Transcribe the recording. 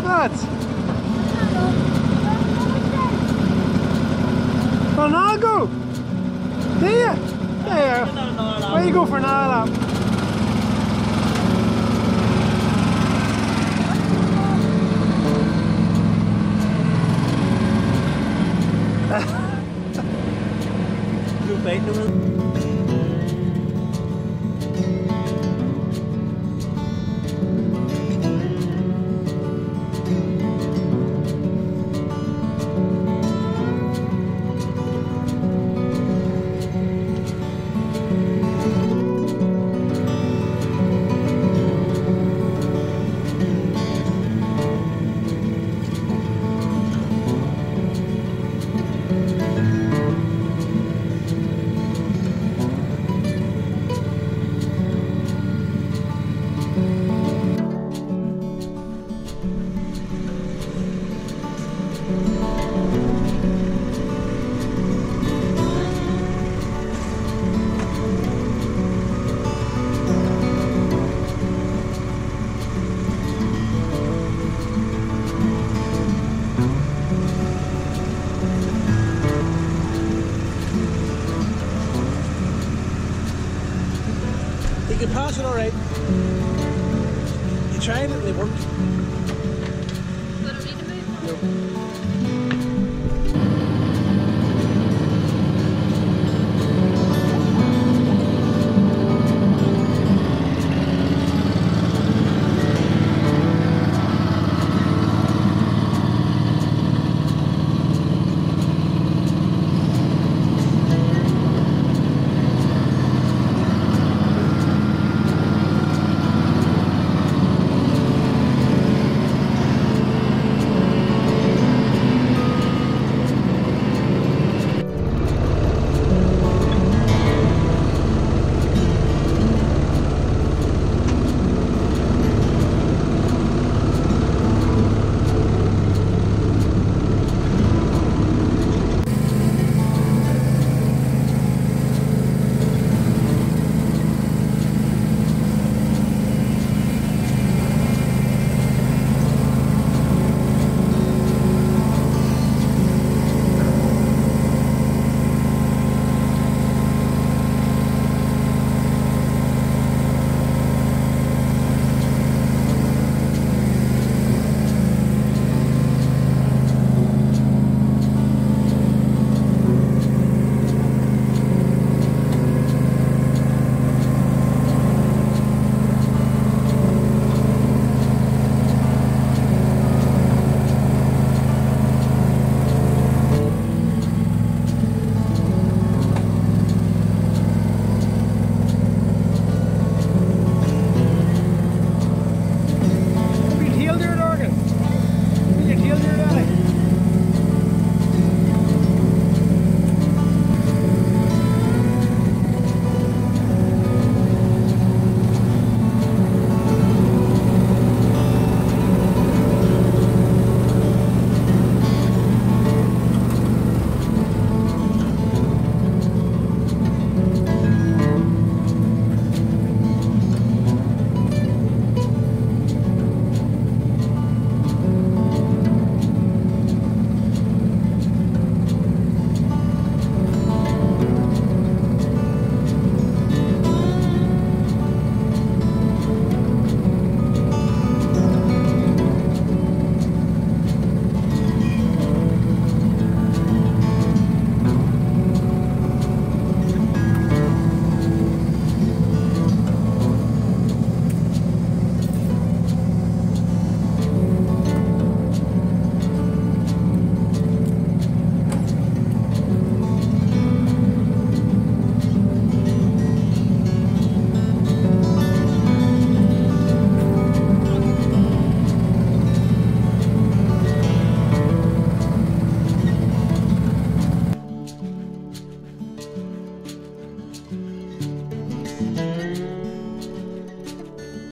Platz. Ronaldo! Do you? Yeah. Where you go for an hour lap? Group You pass it all right. You tried it and it worked.